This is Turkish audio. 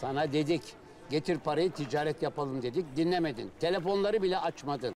Sana dedik. Getir parayı ticaret yapalım dedik. Dinlemedin. Telefonları bile açmadın.